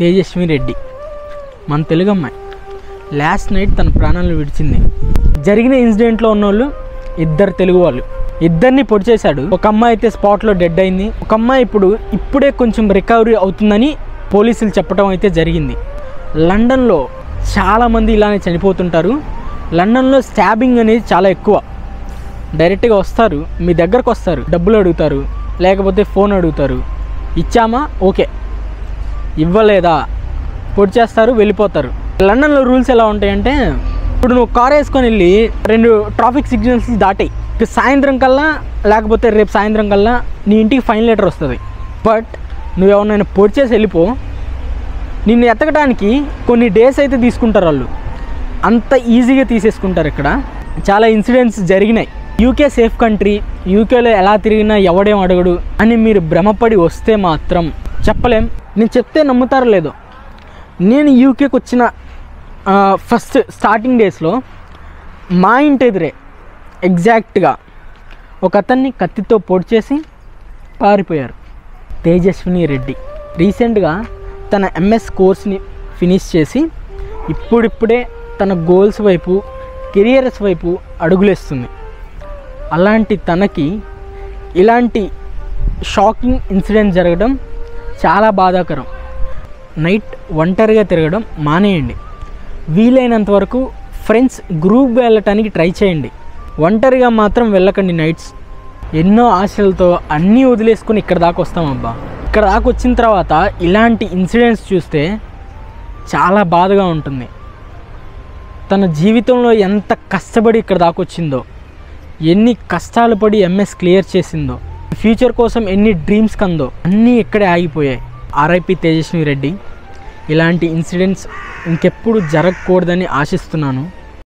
తేజస్వి రెడ్డి. మన తెలుగమ్మాయి. Last night తన ప్రాణాలను విడిచింది. జరిగిన ఇన్సిడెంట్లో ఉన్నోళ్ళు ఇద్దరు తెలుగు వాళ్ళు. ఇద్దరిని పొడి చేశాడు. ఒక అమ్మాయి అయితే స్పాట్లో డెడ్ అయింది. ఒక అమ్మాయి ఇప్పుడు ఇప్పుడే కొంచెం రికవరీ అవుతుందని పోలీసులు చెప్పడం అయితే జరిగింది. లండన్లో చాలామంది ఇలానే చనిపోతుంటారు. లండన్లో స్టాబింగ్ అనేది చాలా ఎక్కువ. డైరెక్ట్గా వస్తారు. మీ దగ్గరకు వస్తారు. డబ్బులు అడుగుతారు. లేకపోతే ఫోన్ అడుగుతారు. ఇచ్చామా? ఓకే. ఇవ్వలేదా? పొడి చేస్తారు వెళ్ళిపోతారు. లండన్లో రూల్స్ ఎలా ఉంటాయంటే ఇప్పుడు నువ్వు కార్ వేసుకొని వెళ్ళి రెండు ట్రాఫిక్ సిగ్నల్స్ దాటాయి. ఇక సాయంత్రం కల్లా లేకపోతే రేపు సాయంత్రం కల్లా నీ ఇంటికి ఫైన్ లెటర్ వస్తుంది. బట్ నువ్వు ఎవరినైనా పొడి చేసి వెళ్ళిపో. నిన్ను ఎతకడానికి కొన్ని డేస్ అయితే తీసుకుంటారు వాళ్ళు. అంత ఈజీగా తీసేసుకుంటారు ఇక్కడ. చాలా ఇన్సిడెంట్స్ జరిగినాయి. యూకే సేఫ్ కంట్రీ యూకేలో ఎలా తిరిగినా ఎవడేం అడగడు అని మీరు భ్రమపడి వస్తే మాత్రం చెప్పలేం. నేను చెప్తే నమ్ముతారో లేదో. నేను యూకేకి వచ్చిన ఫస్ట్ స్టార్టింగ్ డేస్లో మా ఇంటి ఎదురే ఎగ్జాక్ట్గా ఒక అతన్ని కత్తితో పొడిచేసి పారిపోయారు. తేజస్విని రెడ్డి. రీసెంట్గా తన ఎంఎస్ కోర్స్ని ఫినిష్ చేసి ఇప్పుడిప్పుడే తన గోల్స్ వైపు కెరియర్స్ వైపు అడుగులేస్తుంది. అలాంటి తనకి ఇలాంటి షాకింగ్ ఇన్సిడెంట్ జరగడం చాలా బాధాకరం. నైట్ ఒంటరిగా తిరగడం మానేయండి. వీలైనంత వరకు ఫ్రెండ్స్ గ్రూప్ వెళ్ళటానికి ట్రై చేయండి. ఒంటరిగా మాత్రం వెళ్ళకండి నైట్స్. ఎన్నో ఆశలతో అన్నీ వదిలేసుకొని ఇక్కడ దాకా వస్తాం అబ్బా. ఇక్కడ దాకా వచ్చిన తర్వాత ఇలాంటి ఇన్సిడెంట్స్ చూస్తే చాలా బాధగా ఉంటుంది. తన జీవితంలో ఎంత కష్టపడి ఇక్కడ దాకా వచ్చిందో ఎన్ని కష్టాలు పడి ఎంఎస్ క్లియర్ చేసిందో ఫ్యూచర్ కోసం ఎన్ని డ్రీమ్స్ కందో అన్నీ ఇక్కడే ఆగిపోయాయి. ఆర్ఐపి తేజస్వి రెడ్డి ఇలాంటి ఇన్సిడెంట్స్ ఇంకెప్పుడు జరగకూడదని ఆశిస్తున్నాను.